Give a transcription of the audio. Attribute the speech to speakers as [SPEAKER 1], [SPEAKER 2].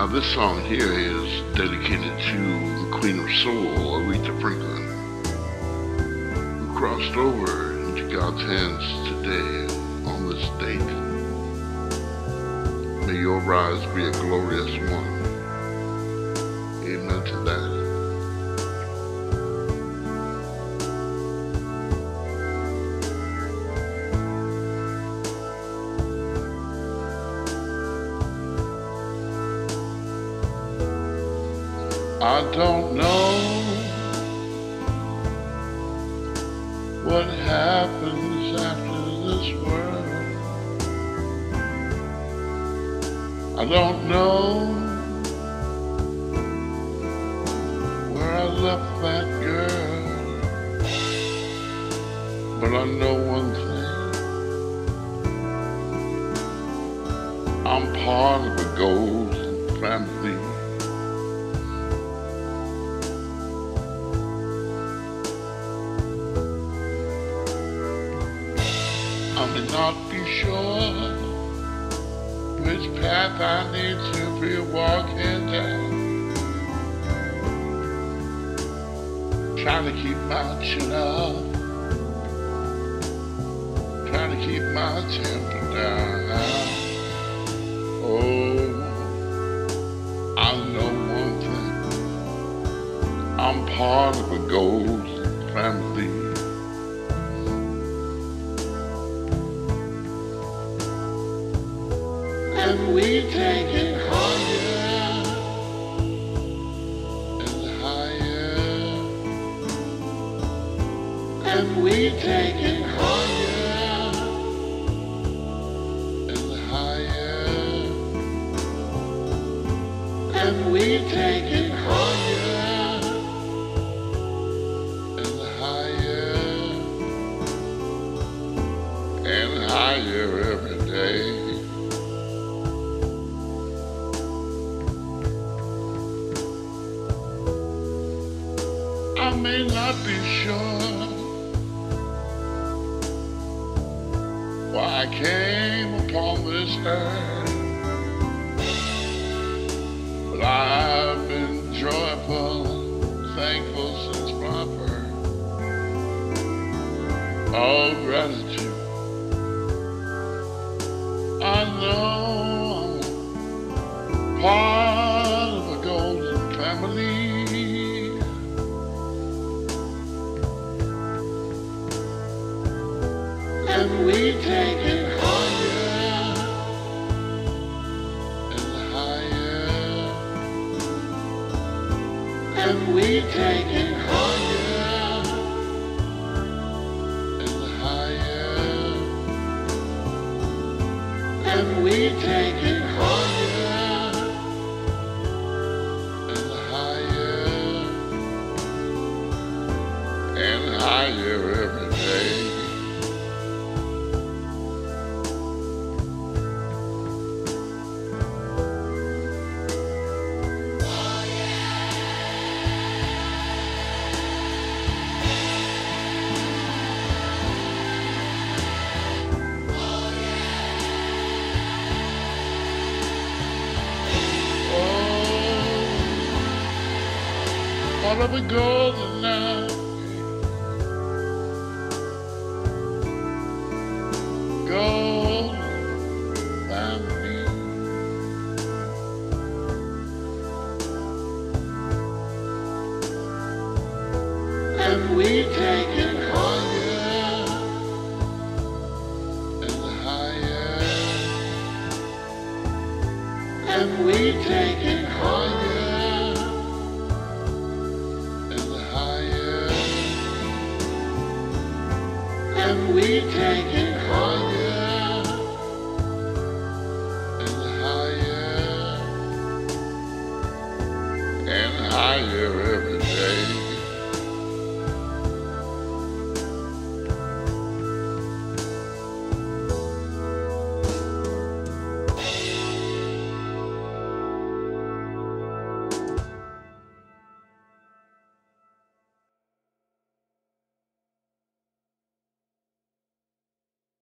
[SPEAKER 1] Now, this song here is dedicated to the Queen of Soul, Aretha Franklin, who crossed over into God's hands today on this date. May your rise be a glorious one. Amen to that. I don't know what happens after this world. I don't know where I left that girl, but I know one thing. I'm part of a golden family. Not be sure which path I need to be walking down. Trying to keep my chin up, trying to keep my temper down. Oh, I know one thing. I'm part of a golden family. And we take it higher and higher, and we take it higher and higher, and we take it higher and higher and higher may not be sure why I came upon this earth, but I've been joyful, thankful since my birth. All gratitude. I know part and we take it higher and higher, and we take it higher and higher, and we take it all of a golden now. Golden family. And we take it higher and higher. And we take it we take it.